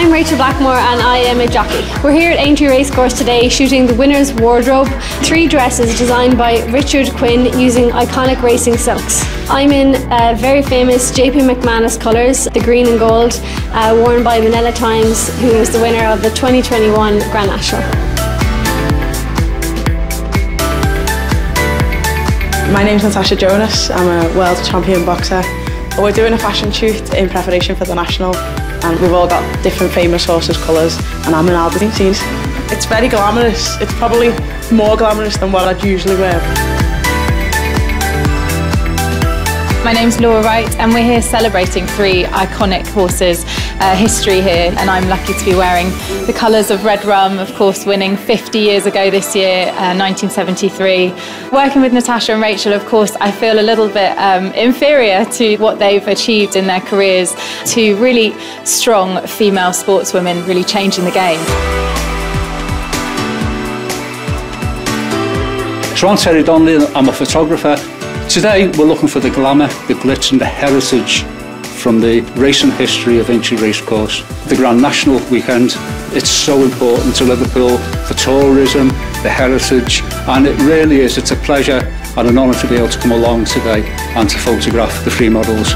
I'm Rachel Blackmore and I am a jockey. We're here at Aintree Racecourse today shooting the winner's wardrobe, three dresses designed by Richard Quinn using iconic racing silks. I'm in uh, very famous JP McManus colours, the green and gold, uh, worn by Minella Times, who was the winner of the 2021 Grand National. My name's Natasha Jonas, I'm a world champion boxer. We're doing a fashion shoot in preparation for the National and we've all got different famous horses' colours and I'm in Albertine. It's very glamorous, it's probably more glamorous than what I'd usually wear. My name's Laura Wright and we're here celebrating three iconic horses' uh, history here and I'm lucky to be wearing the colours of Red Rum, of course winning 50 years ago this year, uh, 1973. Working with Natasha and Rachel, of course, I feel a little bit um, inferior to what they've achieved in their careers, to really strong female sportswomen really changing the game. Siobhan Terry Donnelly, I'm a photographer Today we're looking for the glamour, the glitz and the heritage from the race and history of ancient racecourse. The Grand National weekend, it's so important to Liverpool for tourism, the heritage, and it really is, it's a pleasure and an honour to be able to come along today and to photograph the free models.